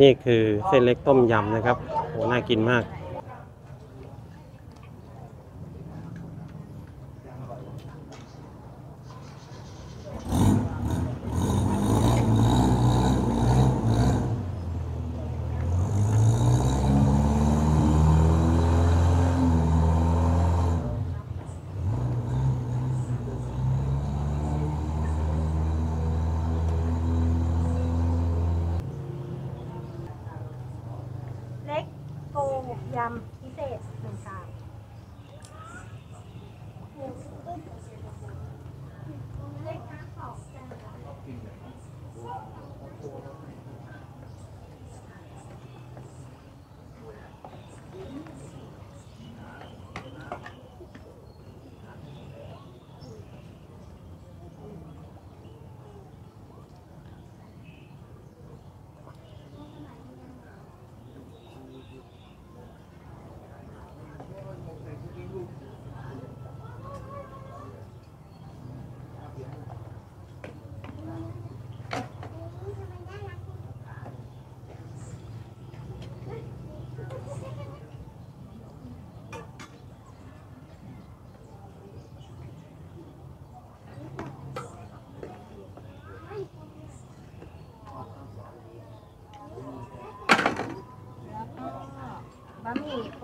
นี่คือเส้นเล็กต้มยำนะครับโหน่ากินมาก ยำพิเศษหนึ่งชาม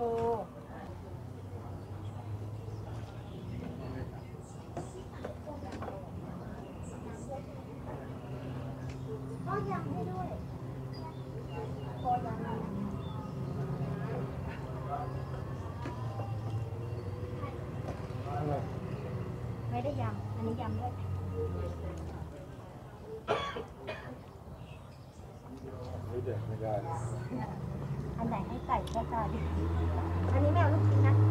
หมี่โคก็ยำให้ด้วยโคยำไม่ได้ยำอันนี้ยำด้วย อันไหนให้ไก่ก็ใส่อันนี้ไม่เอาลูกชิ้นนะ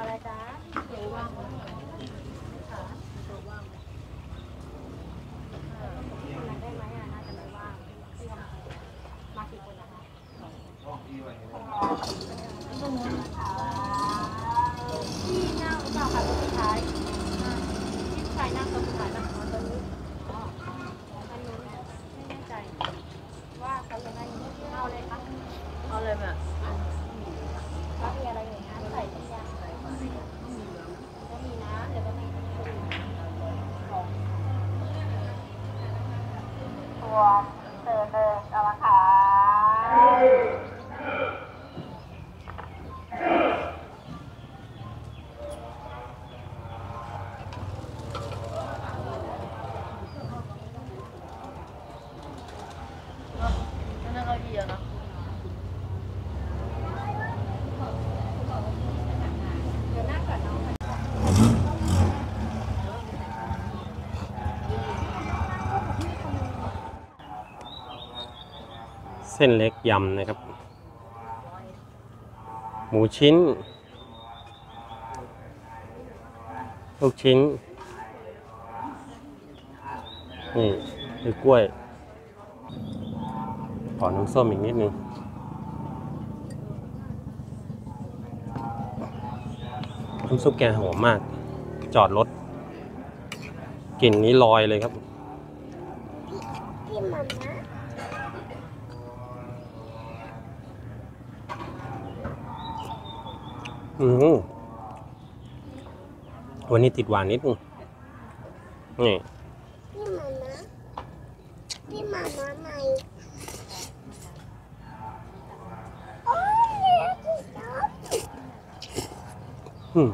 อะไรจ๊ะเดี๋ยวว่างค่ะตัวว่างได้ไหมอะน่าจะไม่ว่างมากี่คนนะคะที่นั่งหรือเล่าคะตัวสุดท้ายอ่าที่ผู้ชาย ตัวเติมเลยเอาละค่ะนั่นก็ดีอะนาะ เดี๋ยวหน้าก่อนเนาะ เส้นเล็กยำนะครับ หมูชิ้น ลูกชิ้น นี่คือกล้วยขอน้ำส้มอีกนิดนึงน้ำซุปแกหอมมาก จอดรถกลิ่นนี้ลอยเลยครับพี่มามา อืมวันนี้ติดหวานนิดนึงนี่พี่หมามาพี่หมามาใหม่โอ้ยเดี๋ยวอืม